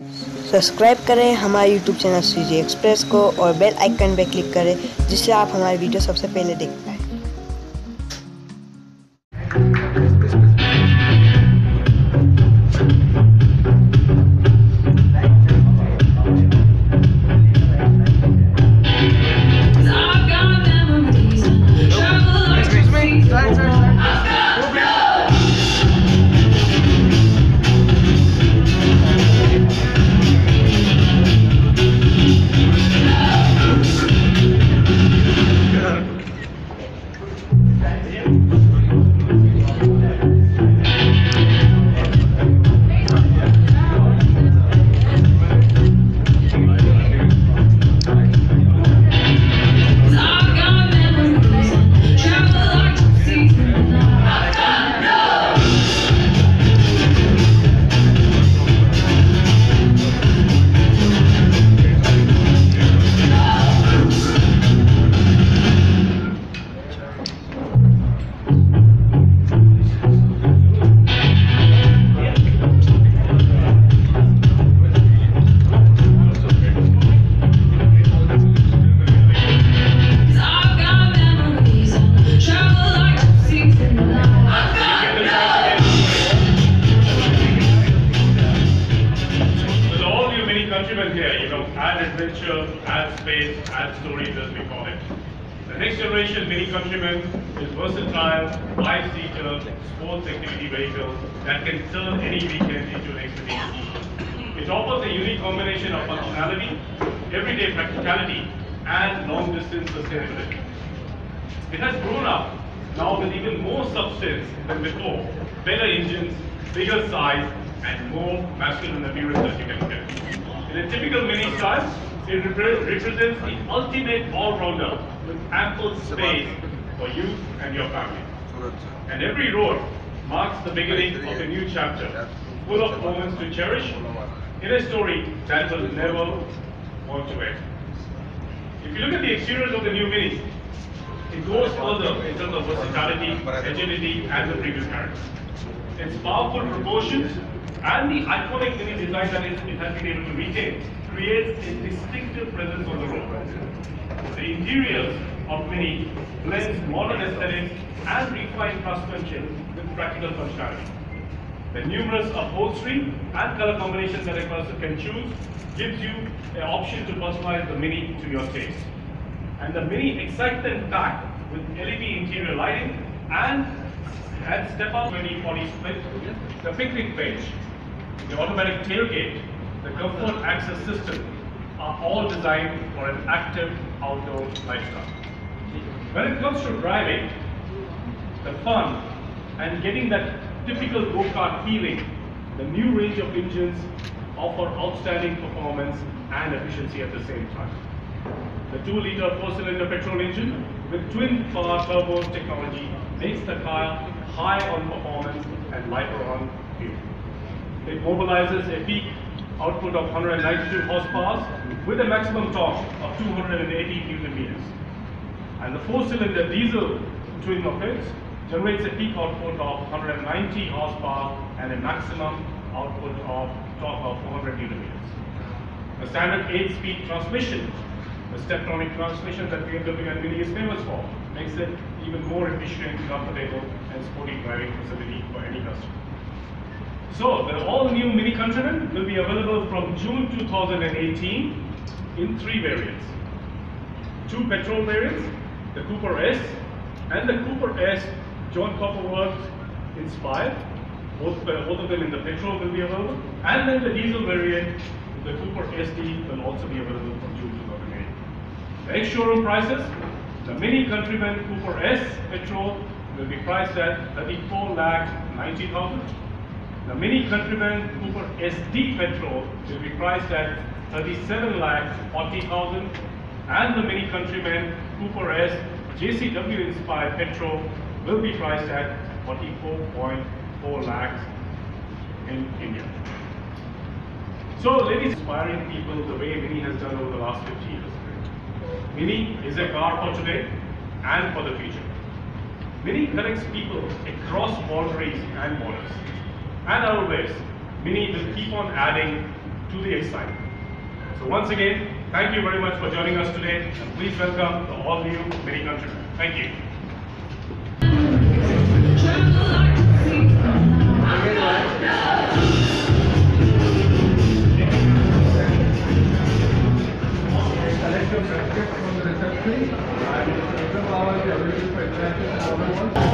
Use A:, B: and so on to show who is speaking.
A: Subscribe करें हमारे YouTube channel CG express को और बेल आइकन पर क्लिक करें, जिससे आप हमारे वीडियो सबसे पहले देख पाएँ
B: adventure, add space, add stories as we call it. The next generation mini countryman is versatile, five-seater, sports activity vehicle that can turn any weekend into an expedition. It offers a unique combination of functionality, everyday practicality, and long-distance sustainability. It has grown up now with even more substance than before, better engines, bigger size, and more masculine appearance that you can get. In a typical mini style, it repre- represents the ultimate all-rounder with ample space for you and your family. And every road marks the beginning of a new chapter, full of moments to cherish in a story that will never want to end. If you look at the exteriors of the new Minis, it goes further in terms of versatility, agility, and the premium character. Its powerful proportions and the iconic mini design that it has been able to retain creates a distinctive presence on the road. The interiors of Mini blends modern aesthetics and refined craftsmanship with practical functionality. The numerous upholstery and color combinations that a person can choose gives you an option to personalize the Mini to your taste. And the Mini excitement pack with LED interior lighting and and step up 2040 split, the picnic bench, the automatic tailgate, the comfort access system are all designed for an active outdoor lifestyle. When it comes to driving, the fun and getting that typical go-kart feeling, the new range of engines offer outstanding performance and efficiency at the same time. The 2-liter 4-cylinder petrol engine with twin power turbo technology makes the car high on performance and lighter on fuel. It mobilizes a peak output of 192 horsepower with a maximum torque of 280 newton meters. And the four-cylinder diesel twin of it generates a peak output of 190 horsepower and a maximum output of torque of 400 newton meters. The standard 8-speed transmission, the Steptronic transmission that BMW and Mini is famous for, makes it even more efficient, comfortable, and sporty driving facility. So, the all-new Mini Countryman will be available from June 2018 in three variants. Two petrol variants, the Cooper S and the Cooper S John Cooper Works inspired. Both, uh, both of them in the petrol will be available. And then the diesel variant, the Cooper SD will also be available from June 2018. The ex-showroom prices, the Mini Countryman Cooper S petrol will be priced at 34 lakh 90,000. The Mini Countryman Cooper SD petrol will be priced at 37 lakh 40,000 and the Mini Countryman Cooper S JCW inspired petrol will be priced at 44.4 lakhs in India. So ladies, inspiring people the way Mini has done over the last 50 years. Mini is a car for today and for the future. Mini connects people across boundaries and borders. And our ways, Mini will keep on adding to the excitement. So once again, thank you very much for joining us today, and please welcome the all-new Mini Countryman. Thank you.
A: Travel like